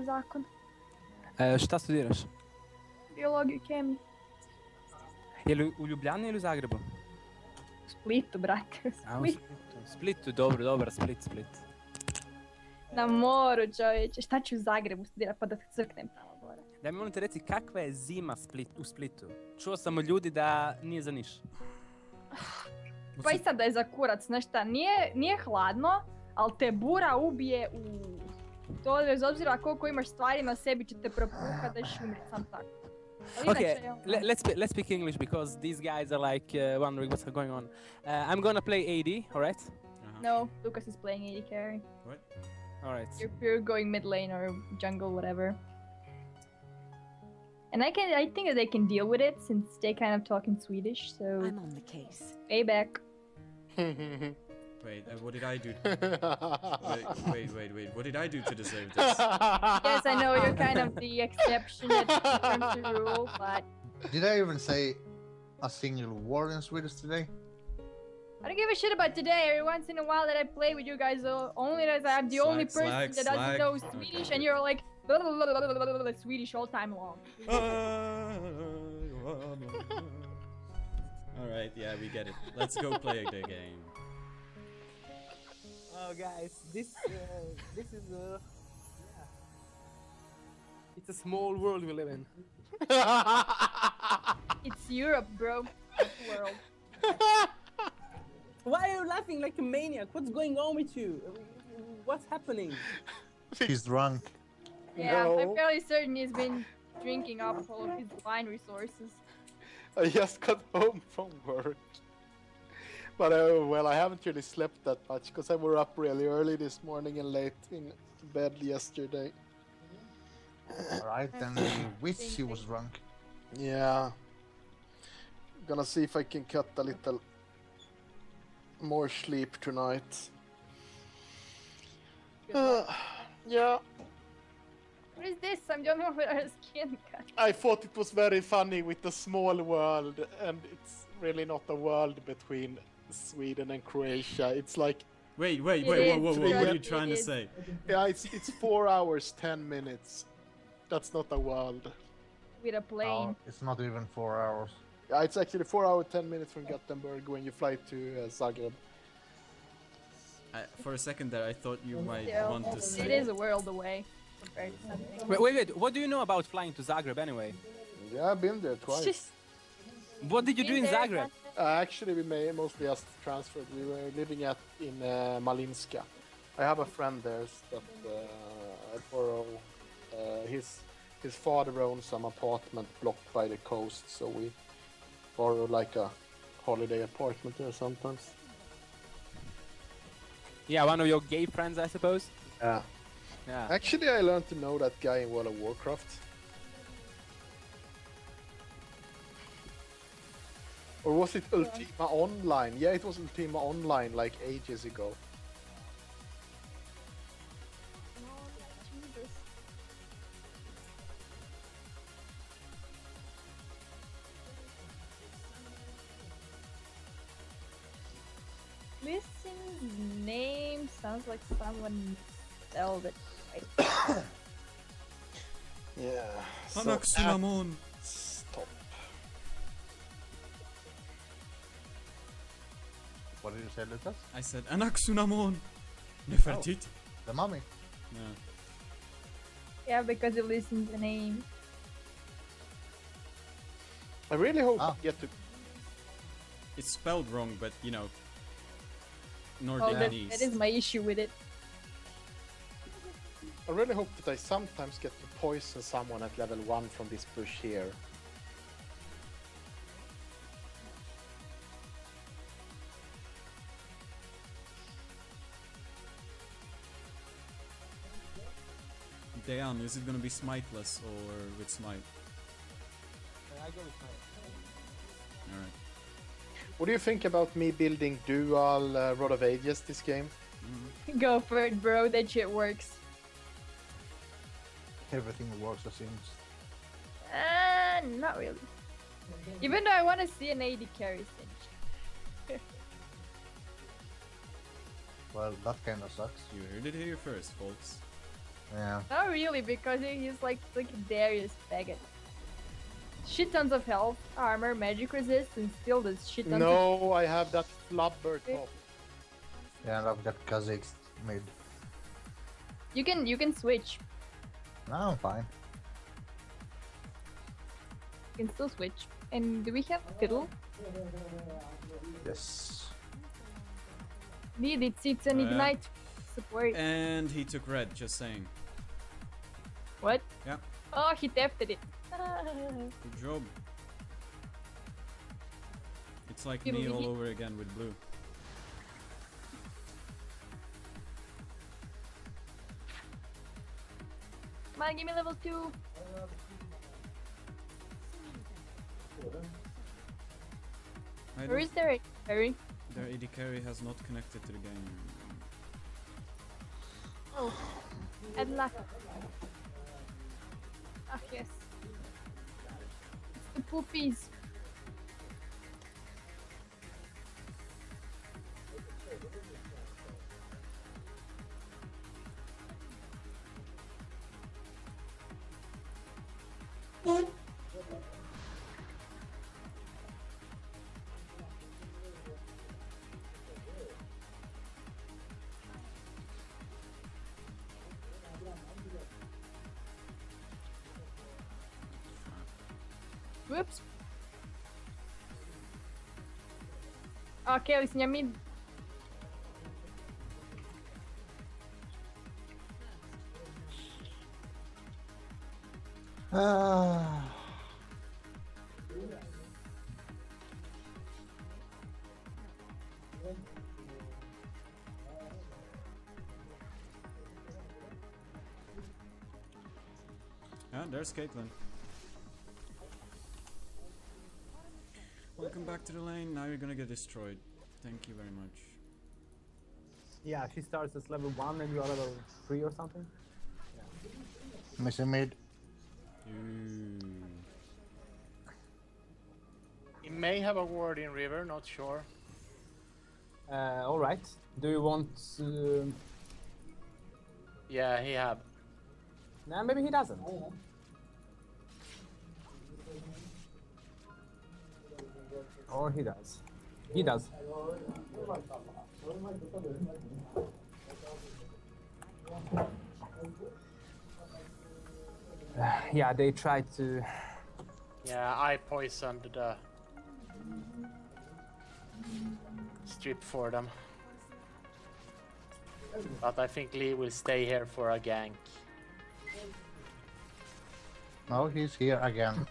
zakon. E, šta studiraš? Biologiju i kemiju. Je li u Ljubljani ili u Zagrebu? U Splitu, brate. A, u Split. Splitu. Splitu, dobro, dobro, Split, Split. Na moru, čovječe. Šta ću u Zagrebu studirati pa da crknem tamo gore? Daj mi molim te reci, kakva je zima Split, u Splitu? Čuo sam od ljudi da nije za niš. Pa i sad da je za kurac, znaš šta, nije, nije hladno, ali te bura ubije u... To bez obzira koliko imaš stvari na sebi će te propuhat da ćeš umrit sam tako. Okay, inače, let's spe- let's speak English because these guys are like uh, wondering what's going on. Uh, I'm gonna play AD, all right? Uh-huh. No, Lucas is playing AD carry. What? All right. You're, you're going mid lane or jungle, whatever. And I can, I think that they can deal with it since they kind of talk in Swedish. So I'm on the case. payback. Wait, uh, what did I do? wait, wait, wait, wait. What did I do to deserve this? Yes, I know you're kind of the exception that confirms the rule, but Did I even say a single word in Swedish today? I don't give a shit about today. Every once in a while that I play with you guys, only that I'm the only person slag, that doesn't slag. know Swedish, and you're like blah, blah, blah, blah, blah, blah, blah, Swedish all time long. Alright, yeah, we get it. Let's go play the game. Oh, guys, this uh, this is uh, yeah. It's a small world we live in. It's Europe, bro. It's world. Why are you laughing like a maniac? What's going on with you? What's happening? He's drunk. Yeah, I'm fairly certain he's been drinking up all of his wine resources. I just got home from work. But uh, well, I haven't really slept that much because I were up really early this morning and late in bed yesterday. Alright, then we wish he was drunk. Yeah. Gonna see if I can cut a little more sleep tonight. Uh, yeah, What is this? I'm the only one with a skin cut. I thought it was very funny with the small world, and it's really not a world between Sweden and Croatia. It's like Wait, wait, It wait, whoa, is, whoa, whoa, what are you trying to say? yeah, it's it's four hours ten minutes. That's not a world. With a plane. It's not even four hours. Yeah, it's actually four hours ten minutes from Gothenburg when you fly to uh, Zagreb. I, for a second there, I thought you might Still, want to say. It is a world away compared to something. Wait, wait, wait. What do you know about flying to Zagreb anyway? Yeah, I've been there twice. just What did you do in there, Zagreb? Uh, actually, we may mostly just transferred. We were living at in uh, Malinska. I have a friend there that uh, I borrow. Uh, his his father owns some apartment blocked by the coast, so we borrow like a holiday apartment there sometimes. Yeah, one of your gay friends, I suppose. Yeah. Yeah. Actually, I learned to know that guy in World of Warcraft. Or was it Ultima Online? Yeah, it was Ultima Online like ages ago. Jesus. Name sounds like someone spelled it right. Yeah. Anaxunamon! Stop. What did you say, Lucas? I said Anaxunamon! Nefertiti! The mummy. Yeah. yeah, because it listens the name. I really hope Ah. I get to. It's spelled wrong, but you know. Oh, that, that is my issue with it. I really hope that I sometimes get to poison someone at level one from this bush here. Dejan, is it gonna be smiteless or with smite? Alright. What do you think about me building dual uh, Rod of Ages this game? Go for it, bro. That shit works. Everything works as seems. Uh, not really. Even though I want to see an AD carry cinch. Well, that kinda sucks. You heard it here first, folks. Yeah. Not really, because he's like like Darius Baggett. Shit tons of health, armor, magic resist, and still does shit tons of No, I have that flubber top. Yeah, and I've got Kha'Zix mid. You can you can switch. No, I'm fine. You can still switch. And do we have fiddle? Yes. Need it. It's an Uh, ignite support. And he took red, just saying. What? Yeah. Oh, he defted it. Good job. It's like me all over again with blue. Come on, give me level two. I Or don't- is there a Harry? Their AD carry has not connected to the game. Oh, and last. Ah, yes. The poopies. Ok, eles tinham mid. Ah. Yeah, there's Caitlyn. Welcome back to the lane. Now you're gonna get destroyed. Thank you very much. Yeah, she starts as level 1 and you are level 3 or something. Missing mid. Ooh. He may have a ward in river, not sure. Uh, Alright. Do you want... Uh... Yeah, he have. Nah, maybe he doesn't. Or he does. He does. yeah, they tried to. Yeah, I poisoned the strip for them. But I think Lee will stay here for a gank. No, he's here again.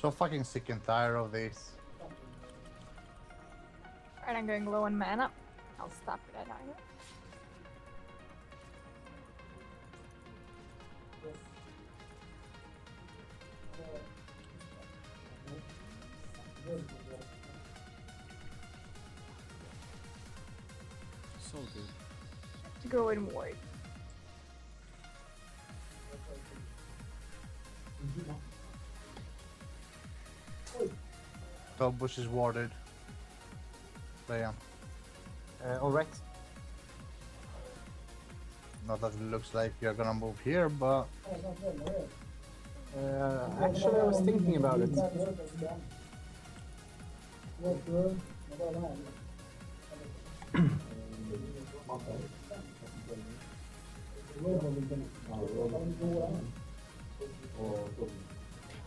So fucking sick and tired of this. Alright, I'm going low on mana. I'll stop it at either. So good. To go in ward. Top bush is warded. Damn. Uh, Alright. Not that it looks like you're gonna move here, but Uh, actually, I was thinking about it.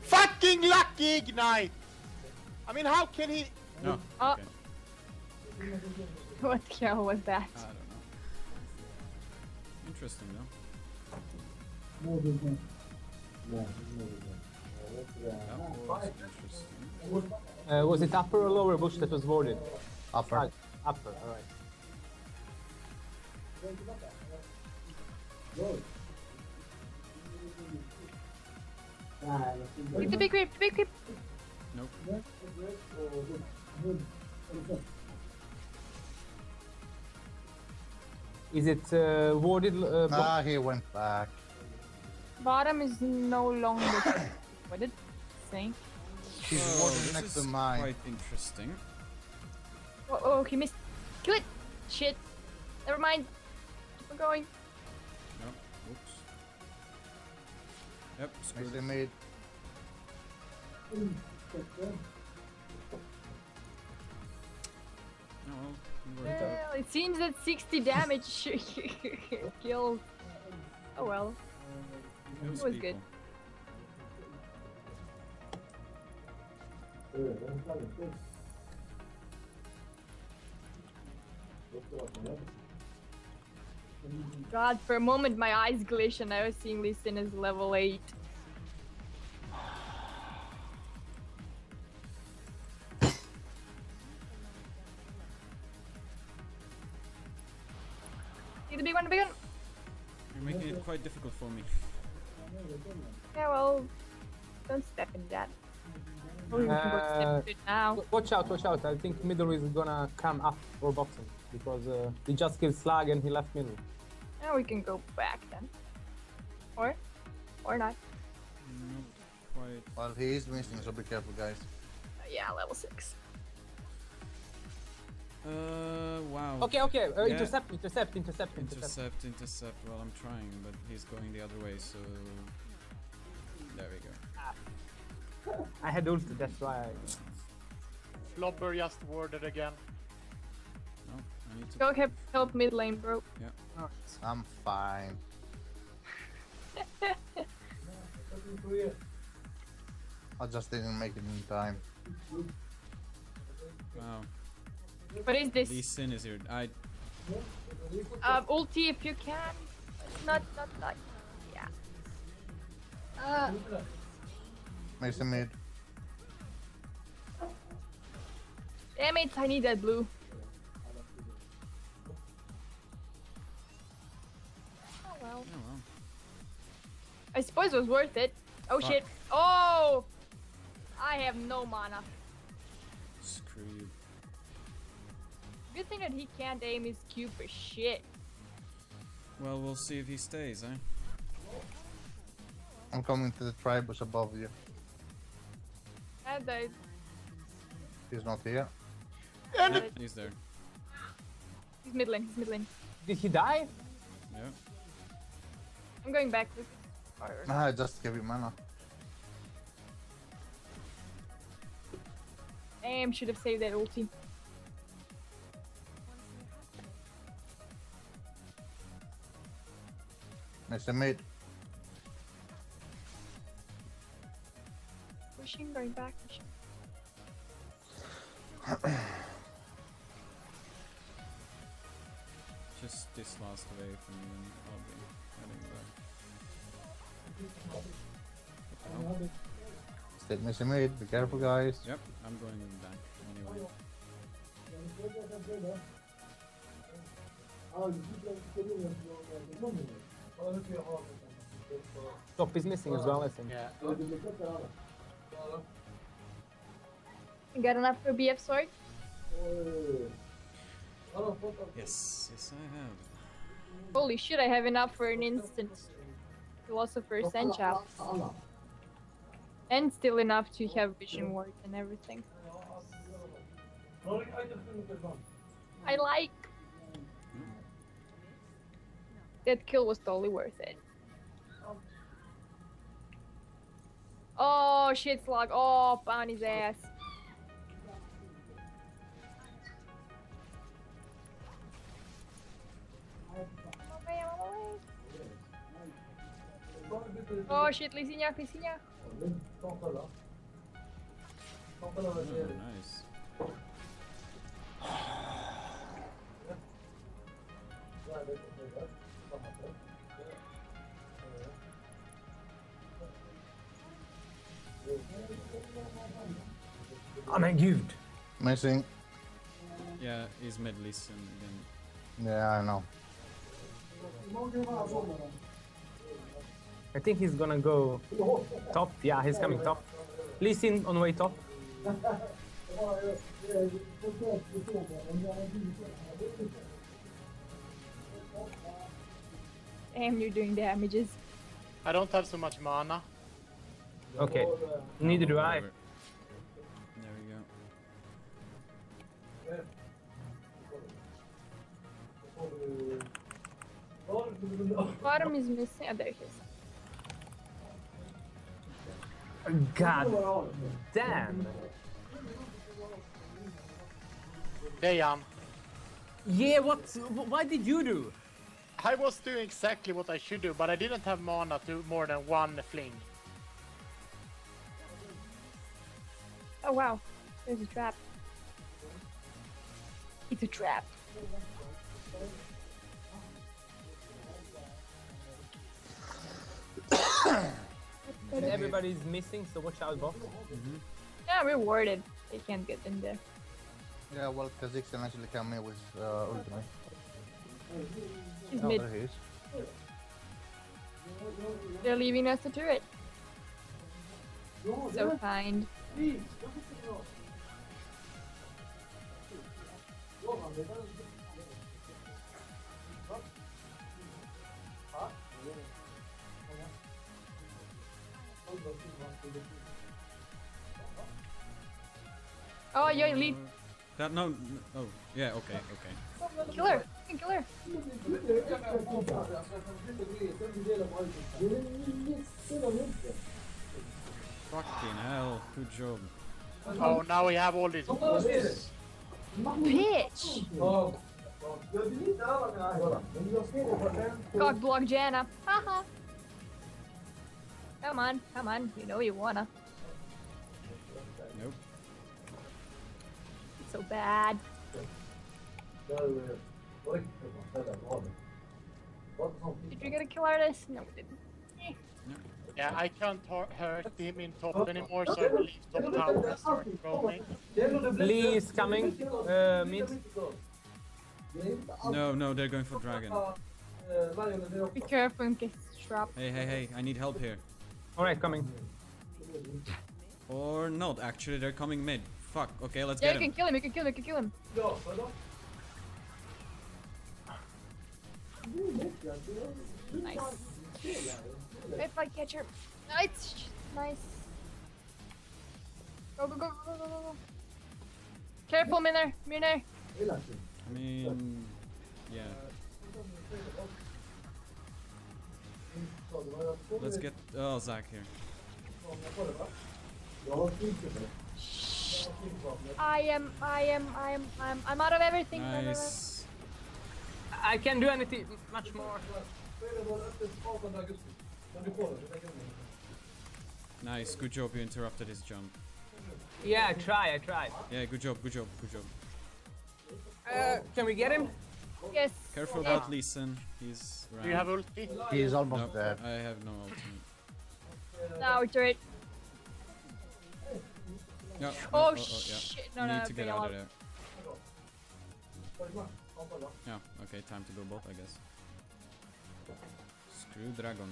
Fucking lucky ignite! I mean, how can he? No. Oh. Okay. What the hell was that? I don't know. Interesting though. That was interesting. Uh, was it upper or lower bush that was warded? upper. Upper, alright. Keep the big creep, big creep. Nope. Is it uh, warded? Uh, Ah, he went back. Bottom is no longer. What did it say? She's Oh, walking next to mine. quite interesting. Oh, oh, he missed. Kill it! Shit. Never mind. Keep on going. Yep, screwed Nicely it. made. Oh, no, well, it worked out. Well, it seems that 60 damage killed. Oh well. It was good. People. God, for a moment my eyes glitched and I was seeing Lee Sin as level 8. See the big one, the big one? You're making it quite difficult for me. Yeah, well, don't step in that. Oh, you can go Uh, step in now. Watch out, watch out. I think middle is gonna come up or bottom because uh, he just killed Slag and he left middle. Now we can go back then. Or? Or not. Not quite. Well, he is missing, so be careful, guys. Uh, yeah, level 6. Uh, wow. Okay, okay. Uh, Yeah. Intercept, intercept, intercept, intercept. Intercept, intercept. Well, I'm trying, but he's going the other way, so. There we go. I had ult, that's why. I... Flobber just warded again. No, I need to. Go help, help mid lane, bro. yeah I'm fine. I just didn't make it in time. Wow. What is this? Lee Sin is here. I. Um, ulti if you can. Not, not like, yeah. Uh, Mason mid. damn it, I need that blue. I suppose it was worth it. Oh Fuck. shit. Oh! I have no mana. Screw you. Good thing that he can't aim his Q for shit. Well, we'll see if he stays, eh? I'm coming to the tribush above you. And I, He's not here. uh, He's there. he's mid lane, he's mid lane. Did he die? Yeah. I'm going back with or Ah, I just gave you mana. Damn, should have saved that ulti. Mason mid. Pushing, going back, pushing. Just this last wave and then I'll be heading back. Stay Mason mid. Be careful, guys. Yep, I'm going in back anyway. Top is missing as well, I think. Yeah. You got enough for BF sword? Yes, yes I have. Holy shit, I have enough for an instant Philosopher's oh, Enchant. And still enough to have Vision Ward and everything. I like. That kill was totally worth it. Oh shit, slug. Oh, on his ass. Oh shit, Lisinia, Lisinia. Oh, nice. My god. Missing. Yeah, he's mid listen again. Yeah, I know. I think he's gonna go top. Yeah, he's coming top. Lee Sin on way top. Damn, you're doing damages. I don't have so much mana. Okay. Neither do I. There we go. Bottom is missing. Oh, there he is. God damn. Hey, Dejan, Yeah, what? Why did you do? I was doing exactly what I should do, but I didn't have mana to more than one fling. Oh wow, there's a trap. It's a trap. Everybody's missing, so watch out, boss. Yeah, we're warded. They can't get in there. Yeah, well, Kha'Zix can actually come in with uh, ultimate. He's Oh, mid. there he is. They're leaving us the turret. So kind. Oh, you lead. Uh, that no. n- Oh, yeah. Okay. Okay. Kill her. Kill her. Fucking hell. Good job. Oh, now we have all these boosts. Bitch! Oh. Cock block Janna. Haha. Come on, come on. You know you wanna. Nope. It's so bad. Did you get a kill artist? No, we didn't. Yeah, I can't hu- hurt him in top anymore, so I will leave top tower and start roaming. Lee is coming. Uh, mid. No, no, they're going for dragon. Be careful in case shrub. Hey, hey, hey! I need help here. Alright, coming. Or not? Actually, they're coming mid. Fuck. Okay, let's Yeah, get you can kill him. You can kill him. You can kill him. Nice. If I catch her. Nice. Nice. Go, go, go, go, go, go, go. Careful, Miner. Miner. I mean, yeah. Let's get oh Zac here. I am, I am, I am, I'm, I'm out of everything. Nice. I can't do anything much more. Nice. Good job. You interrupted his jump. Yeah, I try, I tried. Yeah. Good job. Good job. Good job. Uh, can we get him? Yes. Careful Yeah. about Lee Sin. He's around. Do you have ulti? He is almost Nope, dead. I have no ultimate. Now turret. No, no, Oh, oh, oh, oh yeah. shit. No, We no, need to get out out. of there. Yeah, okay, time to go bot, I guess. Screw dragon.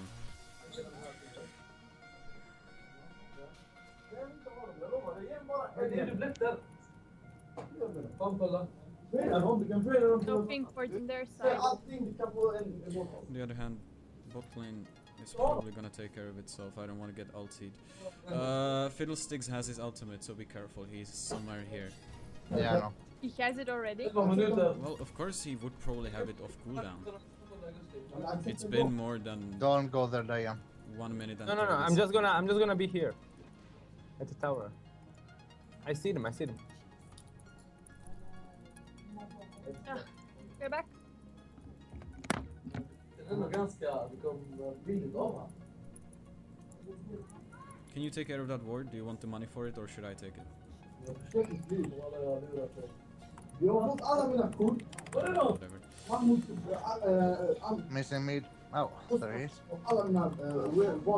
No pink boards in their side. On the other hand, bot lane is probably gonna take care of itself. I don't want to get ulted. Uh, Fiddlesticks has his ultimate, so be careful. He's somewhere here. Yeah, I know. He has it already. Well, of course he would probably have it off cooldown. It's been more than Don't go there, Dejan. one minute and No, no, no. I'm just gonna, I'm just gonna be here, at the tower. I see them. I see them. Go back. Can you take care of that ward? Do you want the money for it or should I take it? Whatever. Missing mid. Oh, there he is.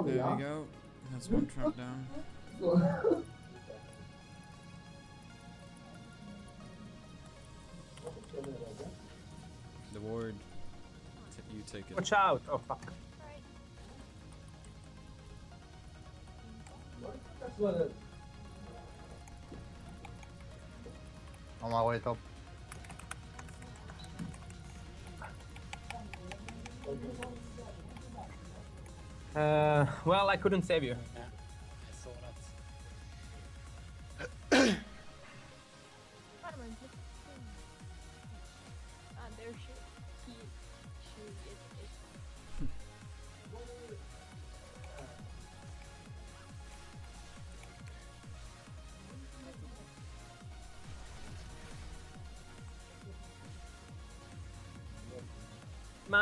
There we go. That's one trap down. ward. T- you take it. Watch out! Oh fuck. On my way top. Uh, well, I couldn't save you.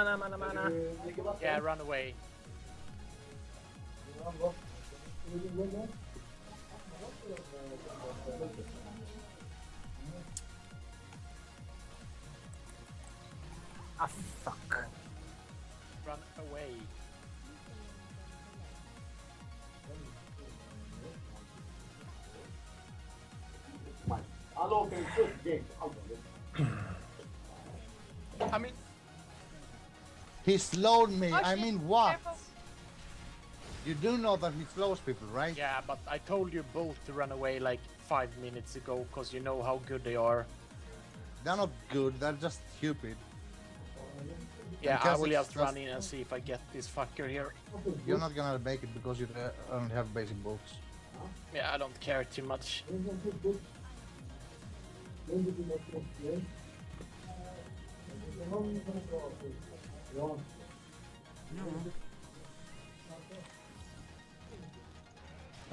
Mana, mana, mana. Yeah, run away. He slowed me. Oh, I mean, what? careful. You do know that he slows people, right? yeah, but I told you both to run away like five minutes ago because you know how good they are. They're not good. They're just stupid. Yeah, I will it's just run in and see if I get this fucker here. You're not gonna make it because you uh, don't have basic books. Yeah, I don't care too much.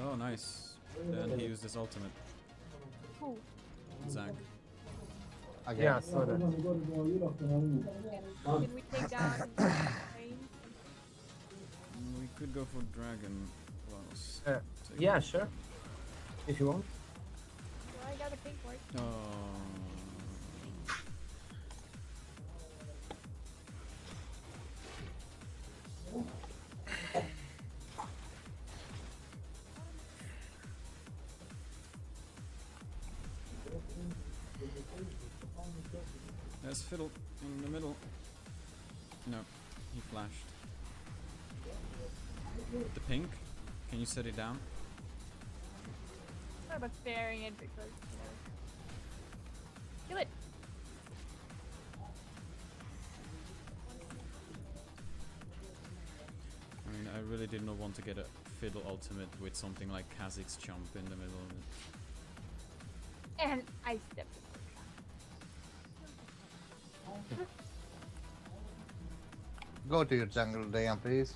Oh, nice. Then he used his ultimate. Who? Zac. Again. Yeah, I saw that. Can we take down Mm, We could go for dragon. Claws. Uh, Yeah, it. sure. If you want. Well, I gotta pay for. Oh. Pink, can you set it down? What about sparing it because, you know. Kill it! I mean, I really did not want to get a Fiddle ultimate with something like Kha'Zix jump in the middle of it. And I stepped. Go to your jungle, Dejan, please.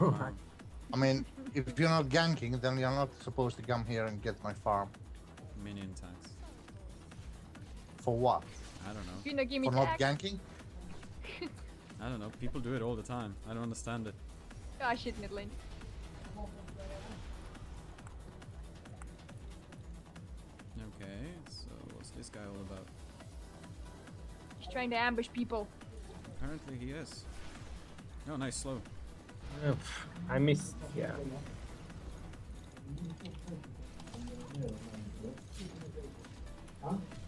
Oh, I mean, if you're not ganking, then you're not supposed to come here and get my farm. minion tax. For what? I don't know. You know, give me For not ganking? I don't know. People do it all the time. I don't understand it. Ah, shit, mid lane. Okay, so what's this guy all about? He's trying to ambush people. Apparently he is. Oh, nice slow. I missed. Yeah.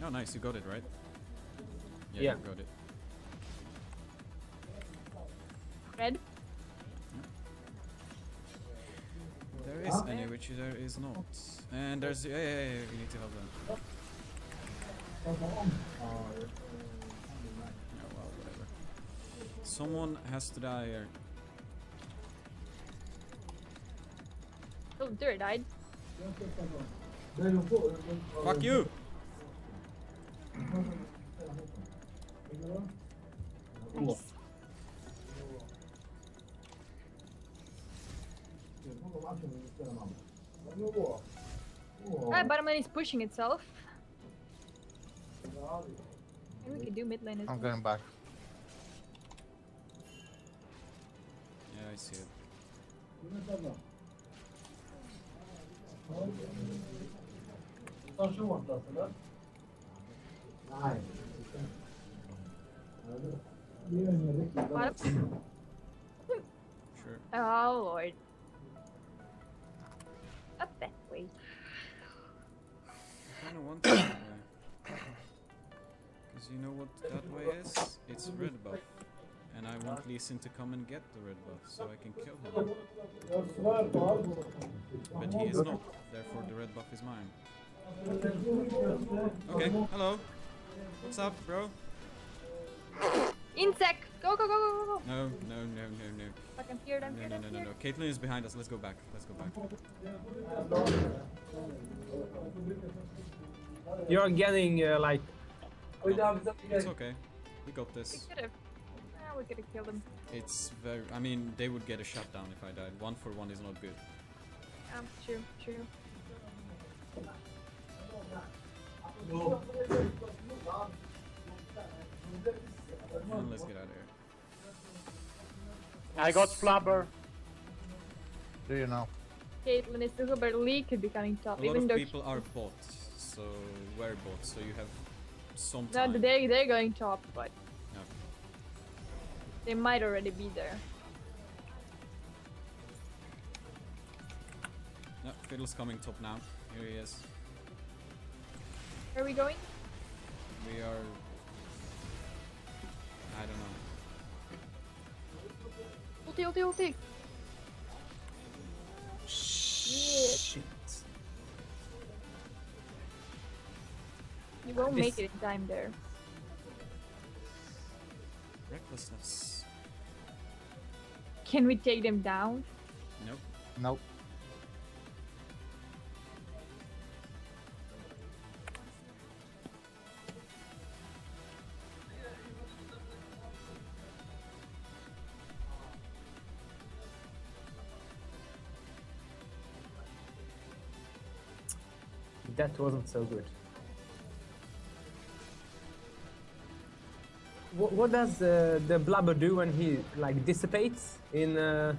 Oh, nice. You got it, right? Yeah, Yeah. you got it. Red? There is any, which there is not. And there's... Yeah, yeah, yeah, yeah, we need to help them. Oh, well, whatever. Someone has to die here. Oh, Dur died. Fuck you! Nice. Ah, bottom lane is pushing itself. Maybe we could do mid lane as I'm well. going back. Yeah, I see it. Bottom. Sure. Oh lord. Up that way. I kinda want to. Because you know what that way is? It's red buff. And I want Lee Sin to come and get the red buff so I can kill him. But he is not, therefore the red buff is mine. Okay, hello. What's up, bro? Insect! Go, go, go, go, go, go! No, no, no, no, no. Fuck, I'm feared, I'm No, no, no, no, no. Caitlyn is behind us. Let's go back. Let's go back. You're getting uh, like. It's okay. We got We this. could've. We could've killed him. It's very. I mean, they would get a shutdown if I died. One for one is not good. Um, true, true. And let's get out of here. I got flubber. Do you know? Caitlyn is the Hubert Lee could be coming top, A lot even of people are bots, so we're bots, so you have some time. no, time. they they're going top, but Yeah. They might already be there. No, Fiddle's coming top now. Here he is. Where are we going? We are. I don't know. Ulti, ulti, ulti. Shit. You won't This- make it in time there. Recklessness. Can we take them down? Nope. Nope. That wasn't so good. What, what does uh, the blubber do when he like dissipates in? Uh,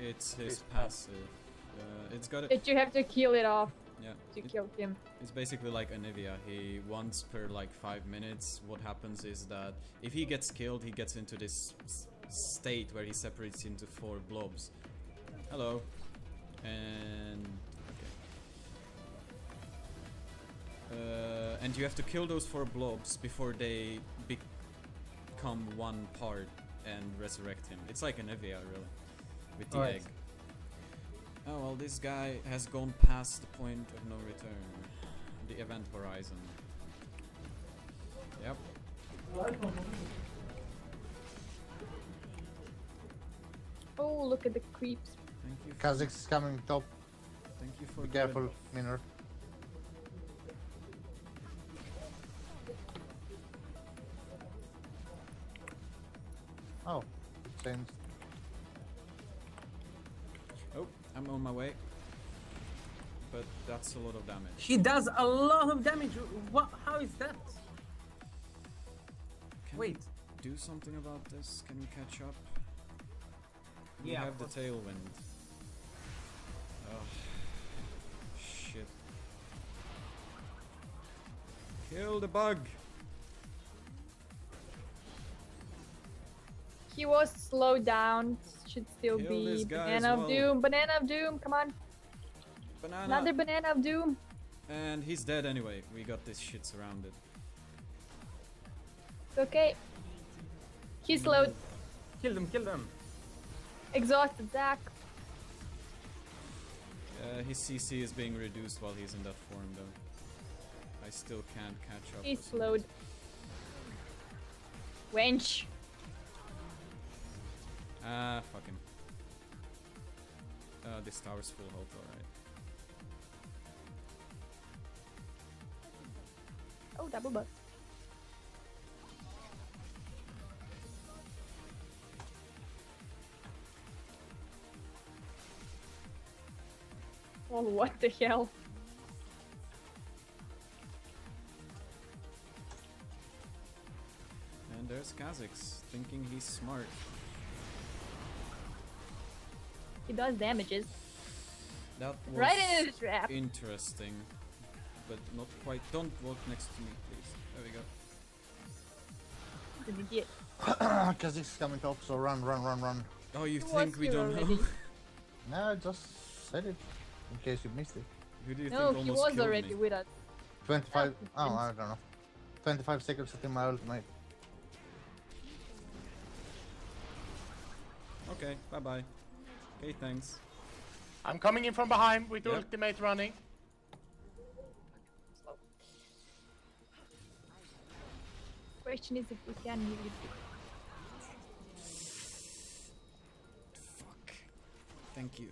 It's his His passive. Uh, it's got a. That you have to kill it off yeah. to it- kill him. It's basically like Anivia. He once per like five minutes. What happens is that if he gets killed, he gets into this state where he separates into four blobs. Hello, and okay. Uh, and you have to kill those four blobs before they become one part and resurrect him. It's like Anivia, really, with the Alright. egg. Oh well, this guy has gone past the point of no return. The event horizon. Yep. Oh, look at the creeps. Thank you. For, is coming top. thank you for Be careful, Miner. Changed. Oh, I'm on my way. But that's a lot of damage. he does a lot of damage. What? How is that? Can Wait. we do something about this? Can we catch up? We Yeah, have the tailwind. Oh, shit. Kill the bug! He was slowed down. Should still Kill be banana as of doom. Banana of doom. Come on, Banana! another banana of doom. And he's dead anyway. We got this shit surrounded. Okay. He's slowed. Kill them! Kill them! Exhausted Zac. Uh, his CC is being reduced while he's in that form though. I still can't catch up. He's with slowed. Wench. Ah, fuck him. Uh, this tower's full health, alright. Oh, double buff. Oh, what the hell? And there's Kha'Zix, thinking he's smart. He does damages. That was Right into the trap. interesting, but not quite. Don't walk next to me, please. There we go. He's an idiot. Kha'Zix is coming up, so run, run, run, run. Oh, you Who think we don't know? No, just said it in case you missed it. Who do you No, think he almost was killed already me? with us. 25. Ah, Oh, I don't know. 25 seconds until my ultimate. Okay, bye bye. Okay, thanks. I'm coming in from behind with Yep. ultimate running. Question is if we can really Fuck. Thank you.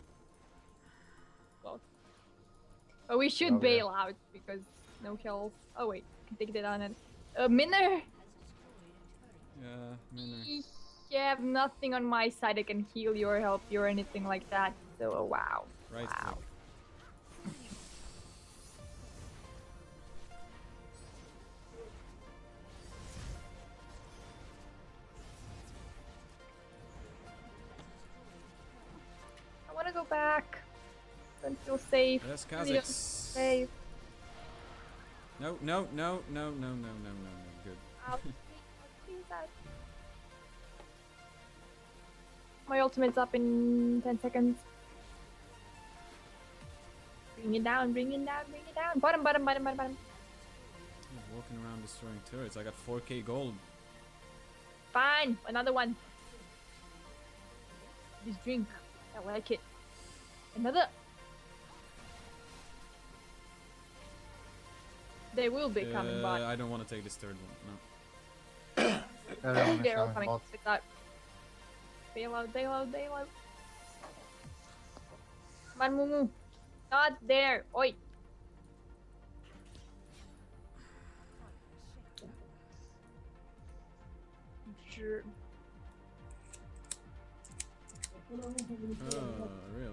But we should Oh, yeah. bail out because no kills. Oh wait, can take that on it. Uh, Minner, Yeah, Miner. I have nothing on my side I can heal you or help you or anything like that. So, oh, wow. Right wow. I want to go back. Don't feel safe. Yes, Kha'Zix. No, no, no, no, no, no, no, no, no. Good. Ow. Please, that. My ultimate's up in 10 seconds. Bring it down, bring it down, bring it down. Bottom, bottom, bottom, bottom, bottom. I'm walking around destroying turrets. I got 4k gold. Fine, another one. This drink, I like it. Another. They will be coming Uh, by. I don't want to take this third one. No. Everyone is They're all coming coming. Bot. With that. Bail out, bail out, bail out. Come on, Mumu. Not there. Oi. Sure. Oh, really?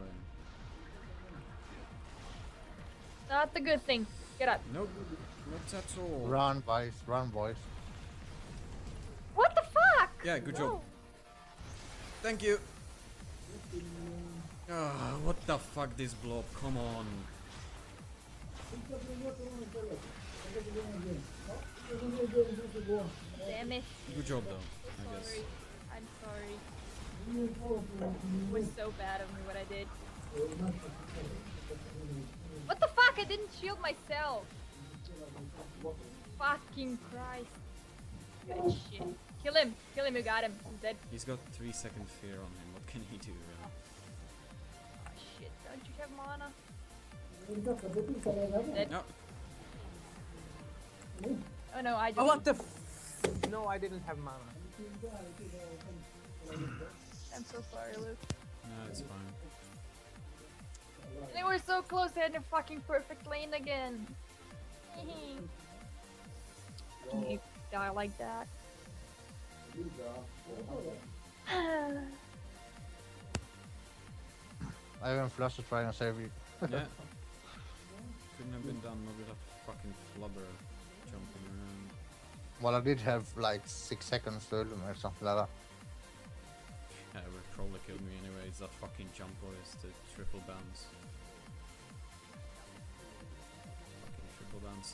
Not the good thing. Get up. Nope. Not at all. Run, boys, run, boys. What the fuck? Yeah, good job. Thank you. Ah, what the fuck, this blob? Come on. Damn it. Good job, though. I guess. Sorry. I'm sorry. It was so bad of me what I did. What the fuck? I didn't shield myself. Fucking Christ. Good shit. Kill him. Kill him. You got him. He's dead. He's got three second fear on him. What can he do? Really? Oh, shit. Don't you have mana? No. Oh no, I just. Oh, what the f- No, I didn't have mana. I'm so sorry, Luke. No, it's fine. They were so close. They had a fucking perfect lane again. you die like that. I even flushed to try and save you. Yeah. Couldn't have been done with a fucking flubber jumping around. Well, I did have like six seconds to ultimate or something like that. Yeah, it would probably killed me anyway. It's that fucking jump is the triple bounce. Fucking triple bounce.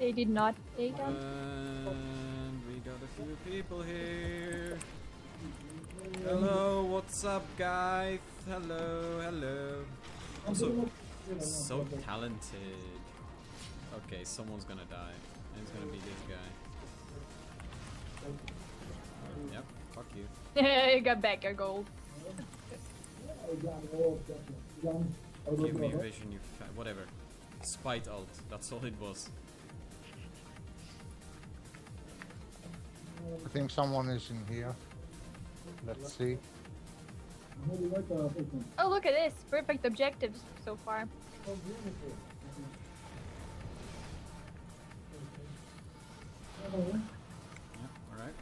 They did not take them. And we got a few people here. Hello, what's up, guys? Hello, hello. Also, so talented. Okay, someone's gonna die. And it's gonna be this guy. Oh, yep, fuck you. you got back your gold. Give me vision, you fa- whatever. Spite alt, that's all it was. I think someone is in here. Let's see. Oh, look at this. Perfect objectives so far. Yeah, alright.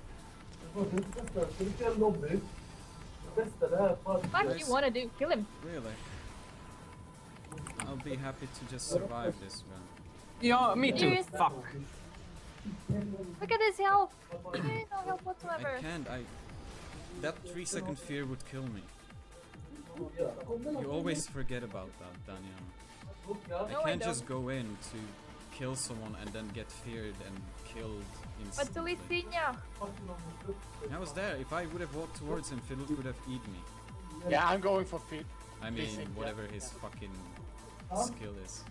What do you want to do? Kill him. Really? I'll be happy to just survive this one. Yeah, me too. Fuck. Look at this health. No health I can't, I... That 3 second fear would kill me. You always forget about that, Daniel. I I can't just don't. go in to kill someone and then get feared and killed But to instantly. I was there. If I would have walked towards him, Philip would have eaten me. Yeah, I'm going for fit. I mean, Basic, yeah. whatever his fucking skill is.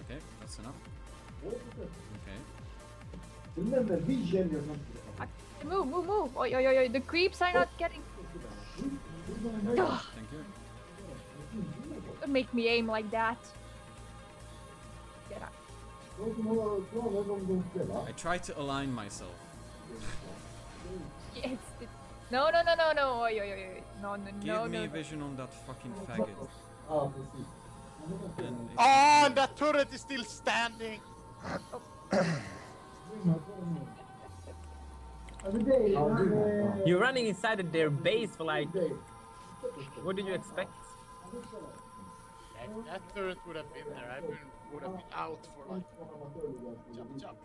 Okay, that's enough. Okay. Move, move, move. Oi, oi, oi, oi. The creeps are not getting. Thank you. Don't make me aim like that. Get up. I try to align myself. Yes. No, no, no, no, no. Oi, oi, oi, oi. No, no, Give no, me no. a vision on that fucking faggot. And Oh, and that turret is still standing. You're running inside of their base for like. What did you expect? That, that turret would have been there. I would, would have been out for like jump jump.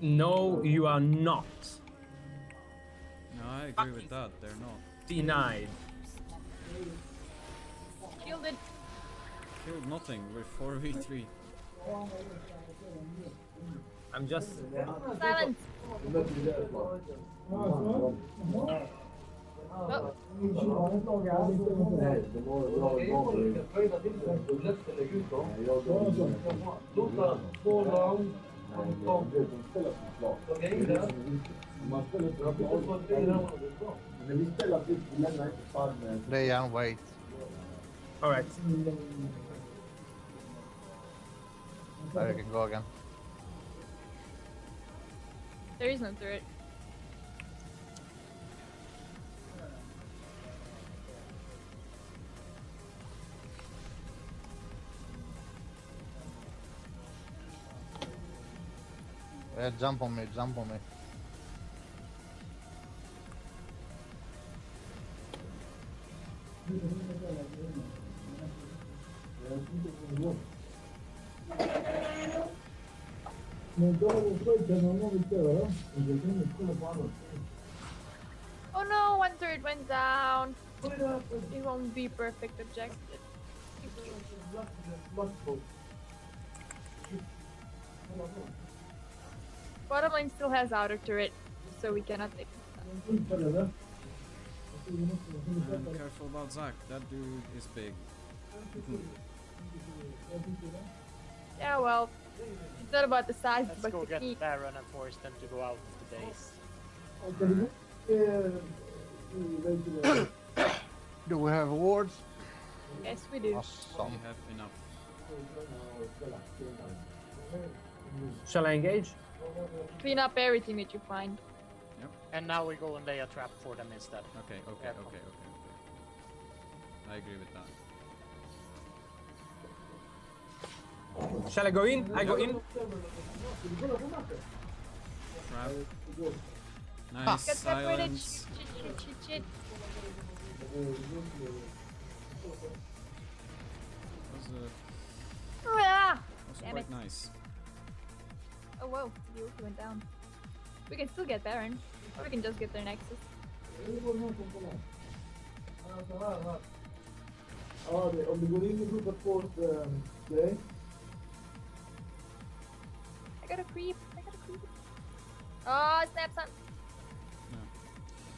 No, you are not no, I agree with that. They're not. denied. Killed it. Killed nothing. We're 4v3. I'm just. Silence. Oh, Lay and wait. All right. There you can go again. There is no turret. Yeah, jump on me, jump on me. Oh no, one turret went down. It won't be perfect objective. Bottom lane still has outer turret, so we cannot take it. And careful about Zac. That dude is big. Yeah, well, it's not about the size, Let's but go the get speed. Baron and force them to go out of the base. Do we have awards? Yes, we do. Awesome. We have enough. Shall I engage? Clean up everything that you find. And now we go and lay a trap for them instead. Okay, okay, Yeah. okay, okay, okay. I agree with that. Shall I go in? I go in. Trap. Nice silence. Was, uh, Ah! quite nice. Oh whoa, the ulti went down. We can still get Baron. We can just get their Nexus. I got a creep. I got a creep. Oh, snap, son.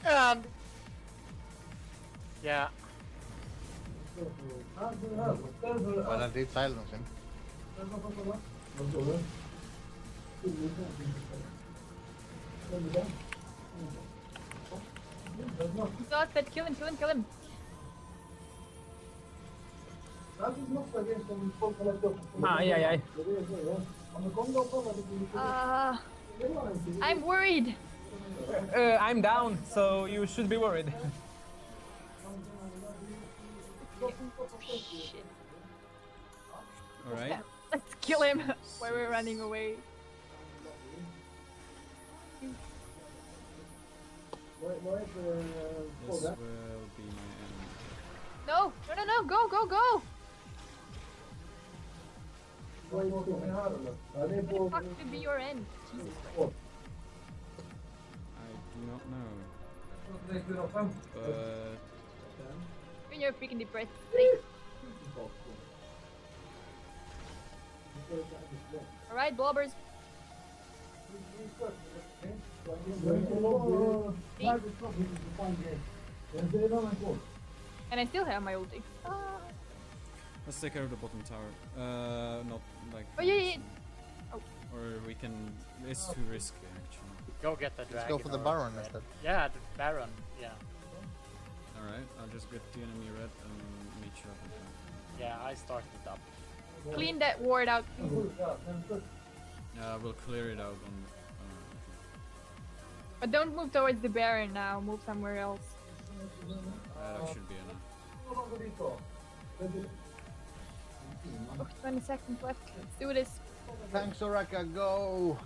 And yeah, Well, I did silence him. He's not dead. Kill him, kill him, kill him. Aj, aj, aj. Uh, I'm worried. Uh, I'm down, so you should be worried. Shit. Alright. Let's kill him while we're running away. This will be my end. No, no, no, no, go, go, go. The fuck to be your end? Jesus Christ. I do not know. But When you're freaking depressed. Please. Alright, blobbers. And I still have my ulti. Ah. Let's take care of the bottom tower. Uh, not like. Oh, yeah, yeah. this. Or we can. It's too risky actually. Go get the Let's go for the Baron red. instead. Yeah, the Baron. Yeah. Alright, I'll just get the enemy red and meet you up at the- Yeah, I started up. Clean that ward out. Yeah, Uh, we'll clear it out on. Uh, But don't move towards the Baron now. Move somewhere else. Uh, that should be enough. Oh, 20 seconds left. Let's do this. Thanks, Oraka. go!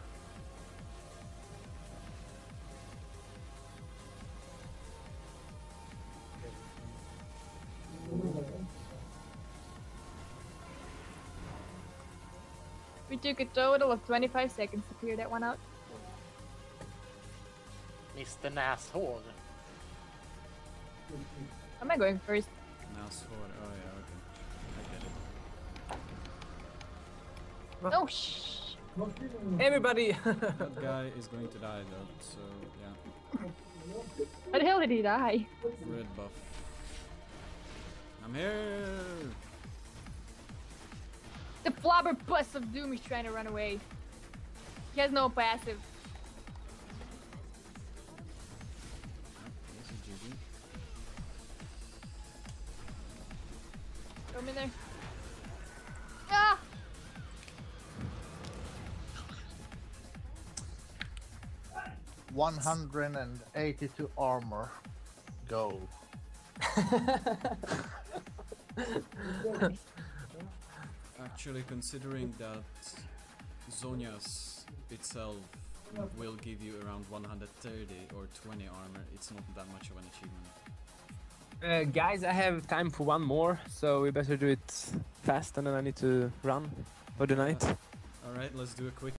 We took a total of 25 seconds to clear that one out. Mr. Nasshole. Am I going first? Now sword. Oh yeah, okay. Get. Oh, shh. Everybody! That guy is going to die though, so yeah. How the hell did he die? Red buff. I'm here! The flabberpus of doom is trying to run away. He has no passive. 182 armor. gold. Actually, considering that Zhonya's itself will give you around 130 or 20 armor, it's not that much of an achievement. Uh, guys, I have time for one more, so we better do it fast and then I need to run for the night. Uh, Alright, let's do a quick